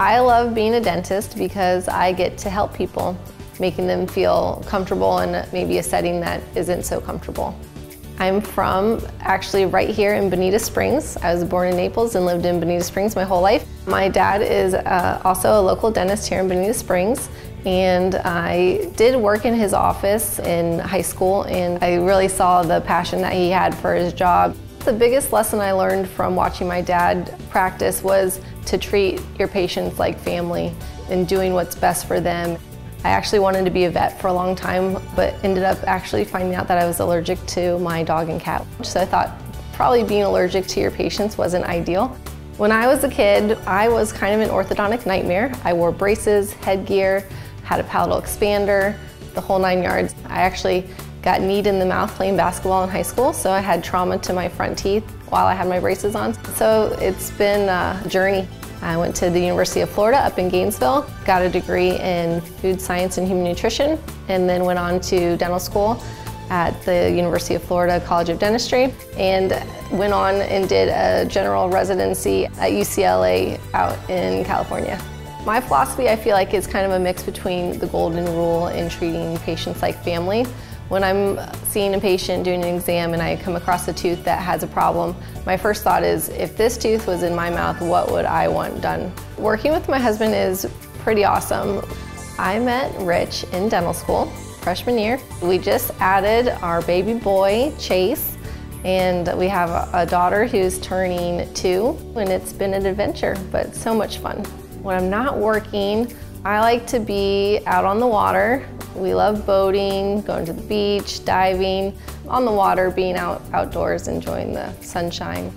I love being a dentist because I get to help people, making them feel comfortable in maybe a setting that isn't so comfortable. I'm from actually right here in Bonita Springs. I was born in Naples and lived in Bonita Springs my whole life. My dad is uh, also a local dentist here in Bonita Springs and I did work in his office in high school and I really saw the passion that he had for his job. The biggest lesson I learned from watching my dad practice was to treat your patients like family and doing what's best for them. I actually wanted to be a vet for a long time, but ended up actually finding out that I was allergic to my dog and cat. So I thought probably being allergic to your patients wasn't ideal. When I was a kid, I was kind of an orthodontic nightmare. I wore braces, headgear, had a palatal expander, the whole nine yards. I actually got kneed in the mouth playing basketball in high school, so I had trauma to my front teeth while I had my braces on. So it's been a journey. I went to the University of Florida up in Gainesville, got a degree in food science and human nutrition, and then went on to dental school at the University of Florida College of Dentistry and went on and did a general residency at UCLA out in California. My philosophy I feel like is kind of a mix between the golden rule and treating patients like family. When I'm seeing a patient doing an exam and I come across a tooth that has a problem, my first thought is, if this tooth was in my mouth, what would I want done? Working with my husband is pretty awesome. I met Rich in dental school, freshman year. We just added our baby boy, Chase, and we have a daughter who's turning two, and it's been an adventure, but so much fun. When I'm not working, I like to be out on the water. We love boating, going to the beach, diving, on the water, being out outdoors, enjoying the sunshine.